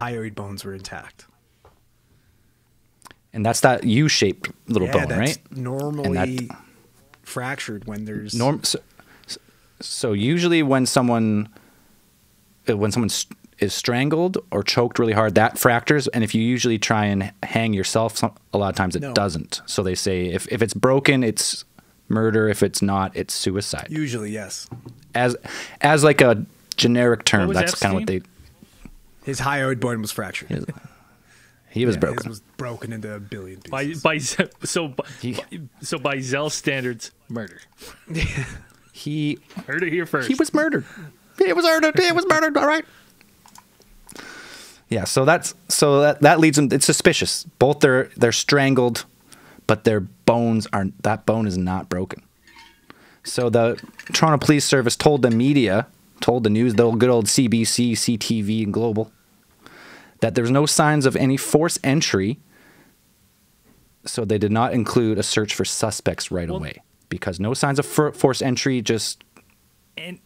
hyoid bones were intact. And that's that U-shaped little yeah, bone, that's right? normally fractured when there's Norm. So, so usually when someone uh, when someone is strangled or choked really hard, that fractures. And if you usually try and hang yourself, some, a lot of times it No. doesn't. So they say if if it's broken, it's murder. If it's not, it's suicide. usually yes. as as like a generic term, that's kind of what they. Epstein? His hyoid bone was fractured. He was Yeah, broken. His was broken into a billion pieces. by Ze- so by, He- so by Zell standards, murder. he Heard it here first. he was murdered. It was murdered. He was murdered. All right. Yeah, so that's so that that leads them. It's suspicious. Both they're they're strangled, but their bones are that bone is not broken. So the Toronto Police Service told the media, told the news, the old good old CBC, CTV, and Global, that there's no signs of any force entry. So they did not include a search for suspects right Well- away because no signs of for- forced entry. Just and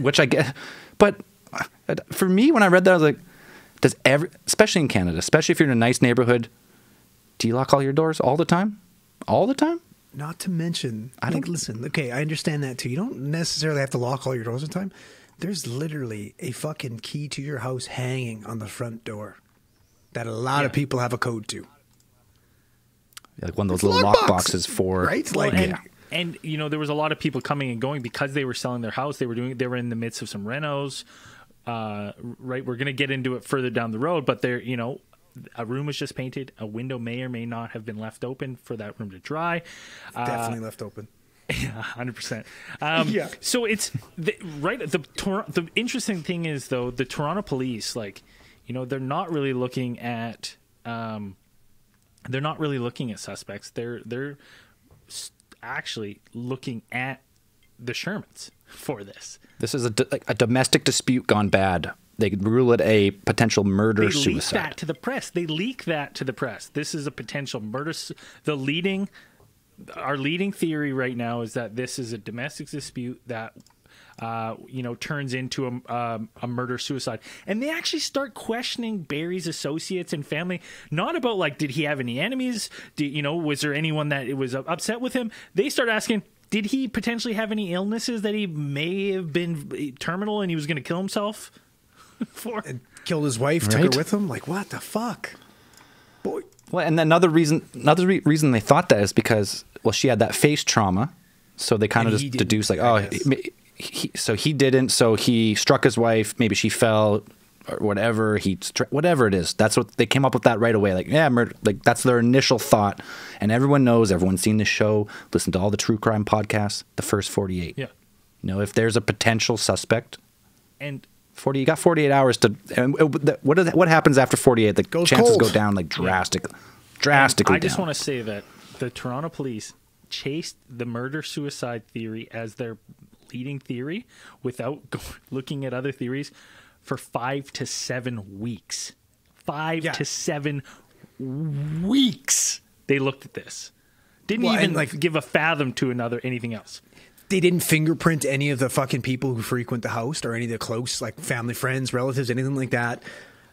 which I get. But uh, for me, when I read that, I was like, does every, especially in Canada, especially if you're in a nice neighborhood, do you lock all your doors all the time? All the time? Not to mention, I I like, don't- listen, okay, I understand that too. You don't necessarily have to lock all your doors all the time. There's literally a fucking key to your house hanging on the front door that a lot of people have a code to. Like one of those It's little lock lock box, boxes for. right? Like, and, yeah. and you know there was a lot of people coming and going because they were selling their house. They were doing. They were in the midst of some renos. Uh, right, we're gonna get into it further down the road, but there, you know, a room was just painted. A window may or may not have been left open for that room to dry. Uh, definitely left open. Yeah, hundred percent. Um, Yeah. So it's the, right. The Tor- the interesting thing is though the Toronto police, like, you know, they're not really looking at. Um, they're not really looking at suspects. They're they're actually looking at the Shermans for this. This is a, do- like a domestic dispute gone bad. They rule it a potential murder They leak suicide. that to the press. They leak that to the press. This is a potential murder. su- The leading, our leading theory right now is that this is a domestic dispute that, uh, you know, turns into a, um, a murder suicide. And they actually start questioning Barry's associates and family, not about like, did he have any enemies? Did, you know, was there anyone that was upset with him? They start asking. Did he potentially have any illnesses that he may have been terminal and he was going to kill himself for? And killed his wife, took her with him. Like, what the fuck? Boy, Well, and another reason, another re- reason they thought that is because, well, she had that face trauma, so they kind of just deduced like, oh, he, he, so he didn't, so he struck his wife, maybe she fell or whatever. He, whatever it is, that's what they came up with that right away. Like, yeah, murder. Like that's their initial thought, and everyone knows, everyone's seen the show, listened to all the true crime podcasts. The first forty-eight. Yeah. You know, if there's a potential suspect, And forty, you got forty-eight hours to. And oh, it- what is, what happens after forty-eight? The Goes chances cold. go down like drastically, drastically I just want to say that the Toronto police chased the murder suicide theory as their leading theory without go- looking at other theories for five to seven weeks. Five Yeah. to seven weeks they looked at this. Didn't Well, even like- give a fathom to another anything else. They didn't fingerprint any of the fucking people who frequent the house or any of the close, like family, friends, relatives, anything like that.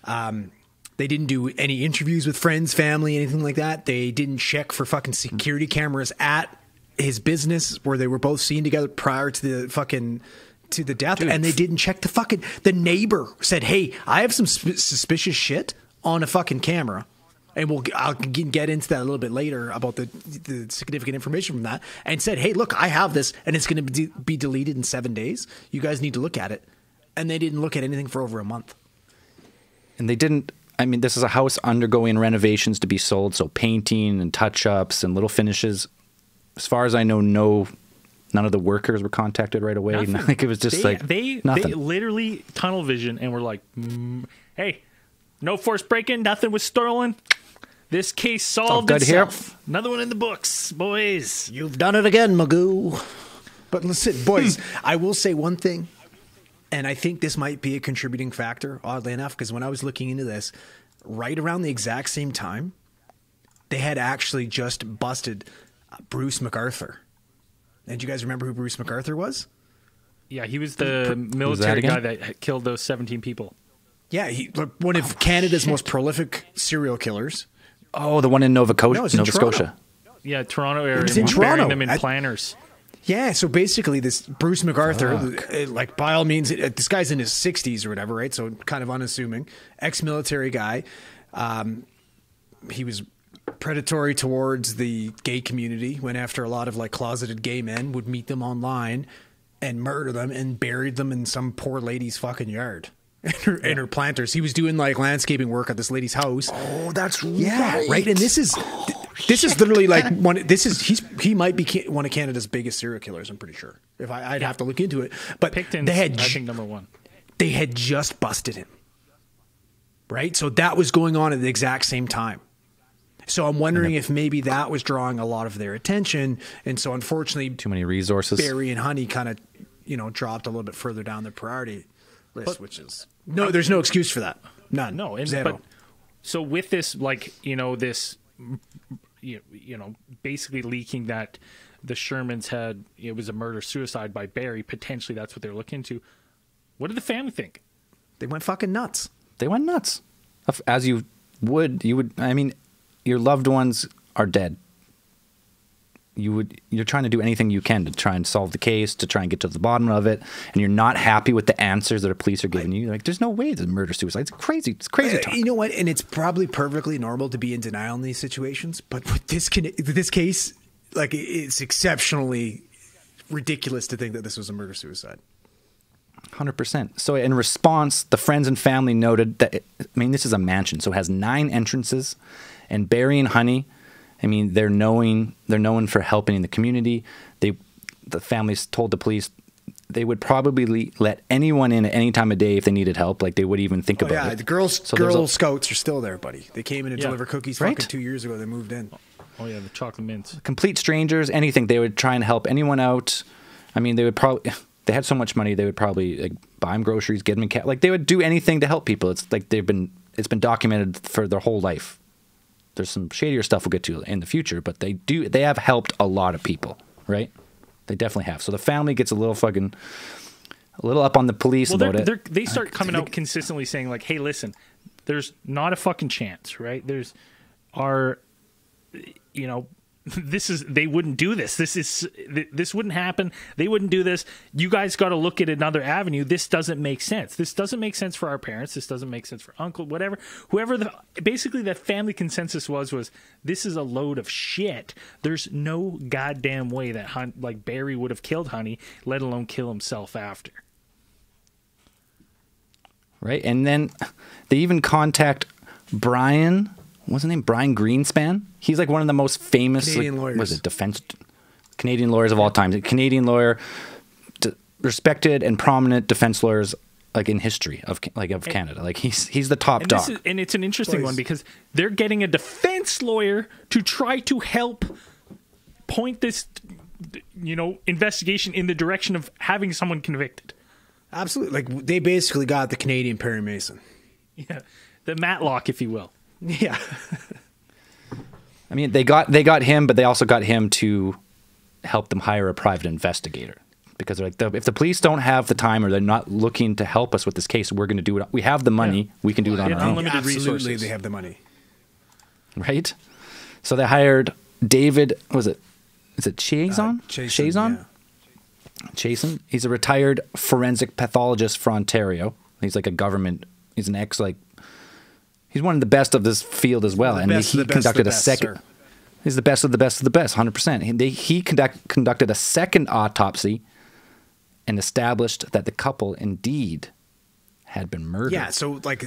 Um, they didn't do any interviews with friends, family, anything like that. They didn't check for fucking security cameras at his business where they were both seen together prior to the fucking to the death, and they didn't check the fucking. The neighbor said, "Hey, I have some sp- suspicious shit on a fucking camera." And we'll I'll get into that a little bit later about the the significant information from that. And said, "Hey, look, I have this, and it's going to be, be deleted in seven days. You guys need to look at it." And they didn't look at anything for over a month. and they didn't i mean this is a house undergoing renovations to be sold so painting and touch-ups and little finishes as far as i know no none of the workers were contacted right away Nothing. like it was just they, like they nothing they literally tunnel vision and were like, mm, "Hey, no force break-in, nothing was stolen. This case solved good here." itself. Another one in the books, boys." You've done it again, Magoo. But listen, boys, I will say one thing, and I think this might be a contributing factor, oddly enough, because when I was looking into this, right around the exact same time, they had actually just busted uh, Bruce McArthur. And do you guys remember who Bruce McArthur was? Yeah, he was the that military again? guy that killed those 17 people. Yeah, he, look, one of Canada's most prolific serial killers. Oh, the one in Nova, Co- No, it's in Nova Toronto. Scotia. Yeah, Toronto area. was in burying Toronto. them in I- planners. Yeah, so basically, this Bruce McArthur, uh, like by all means, uh, this guy's in his 60s or whatever, right? So kind of unassuming, ex-military guy. Um, he was predatory towards the gay community. Went after a lot of like closeted gay men, would meet them online and murder them, and buried them in some poor lady's fucking yard. In her, in her planters, he was doing like landscaping work at this lady's house. Oh, that's Yeah, right. And this is oh, this is literally like one. This is he's he might be ca- one of Canada's biggest serial killers. I'm pretty sure. If I, I'd have to look into it, but Pickton's, they had I ju- think, number one. they had just busted him. Right, so that was going on at the exact same time. So I'm wondering if maybe that was drawing a lot of their attention, and so unfortunately, Too many resources. Barry and Honey kind of, you know, dropped a little bit further down the priority list, which is no, there's no excuse for that. None. No, and Zero. but so with this, like you know, this you, you know, basically leaking that the Shermans had it was a murder suicide by Barry. Potentially, that's what they're looking into. What did the family think? they went fucking nuts. They went nuts. As you would, you would. I mean, your loved ones are dead. You would. You're trying to do anything you can to try and solve the case, to try and get to the bottom of it, and you're not happy with the answers that the police are giving you. Like, there's no way it's a murder suicide. It's crazy. It's crazy Uh, talk. You know what? And it's probably perfectly normal to be in denial in these situations, but with this con- this case, like it's exceptionally ridiculous to think that this was a murder suicide. Hundred percent. So in response, the friends and family noted that it, I mean this is a mansion, so it has nine entrances, and Barry and Honey, I mean they're knowing they're known for helping in the community. They, the families told the police they would probably let anyone in at any time of day if they needed help. Like they would even think Oh, about yeah, it. the girls, So there's Girl a- Scouts are still there, buddy. They came in to Yeah. deliver cookies Right. fucking two years ago. They moved in. Oh yeah, the chocolate mints. complete strangers, anything. They would try and help anyone out. I mean, they would probably. They had so much money, they would probably like buy them groceries, get them in cat. Like they would do anything to help people. It's like they've been. It's been documented for their whole life. There's some shadier stuff we'll get to in the future, but they do. They have helped a lot of people, right? They definitely have. So the family gets a little fucking, a little up on the police Well, about they're, it. they're, they start uh, coming out consistently saying like, "Hey, listen, there's not a fucking chance, right? There's our, you know." This is they wouldn't do this. This is this wouldn't happen. They wouldn't do this. You guys got to look at another avenue. This doesn't make sense. This doesn't make sense for our parents. This doesn't make sense for uncle, whatever, whoever the basically the family consensus was was this is a load of shit. There's no goddamn way that like Barry would have killed Honey, let alone kill himself after. right? And then they even contact Brian. What's his name? Brian Greenspan. He's like one of the most famous Canadian like, lawyers. Was it defense Canadian lawyers of all time? A Canadian lawyer, d- respected and prominent defense lawyers like in history of like of Canada. Like he's he's the top and dog. This is, and it's an interesting Please. one because they're getting a defense lawyer to try to help point this, you know, investigation in the direction of having someone convicted. Absolutely. Like they basically got the Canadian Perry Mason. Yeah, the Matlock, if you will. Yeah. I mean, they got they got him, but they also got him to help them hire a private investigator because they're like, if the police don't have the time or they're not looking to help us with this case, we're going to do it. We have the money, Yeah. we can do it on Yeah, our own. unlimited Absolutely, resources. they have the money. right? So they hired David. Was it? Is it Chazon? Uh, Jason, Chazon? yeah. Chason. He's a retired forensic pathologist for Ontario. He's like a government. He's an ex like. He's one of the best of this field as well, The and best he of best conducted the a second. sir. He's the best of the best of the best, hundred percent. He, he conduct, conducted a second autopsy, and established that the couple indeed had been murdered. Yeah, so like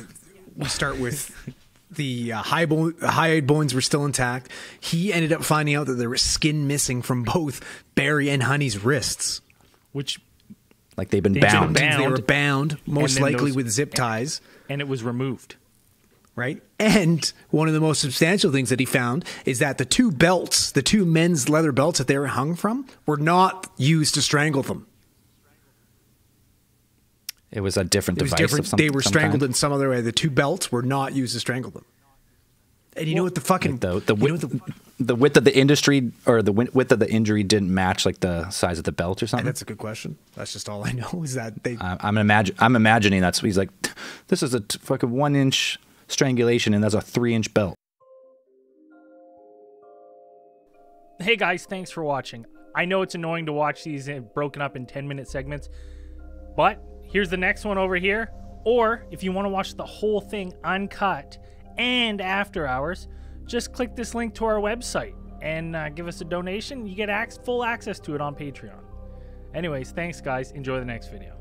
we start with the uh, hyoid bone, hyoid bones were still intact. He ended up finding out that there was skin missing from both Barry and Honey's wrists. Which like they've been They've bound. bound. They were bound, most likely those- with zip ties, and it was removed. Right? And one of the most substantial things that he found is that the two belts, the two men's leather belts that they were hung from, were not used to strangle them. It was a different It was device. Different. some, they were strangled kind. in some other way. The two belts were not used to strangle them. And you know what the fucking the the, you know width, the- the width of the industry or the width of the injury didn't match like the size of the belt or something. that's a good question. That's just all I know is that they I- I'm imagine I'm imagining that's he's like This is a t- fucking one inch strangulation, and that's a three inch belt. Hey guys, thanks for watching. I know it's annoying to watch these broken up in 10 minute segments, but here's the next one over here. Or if you want to watch the whole thing uncut and after hours, just click this link to our website and uh, give us a donation. You get ac- full access to it on Patreon. Anyways, thanks guys. Enjoy the next video.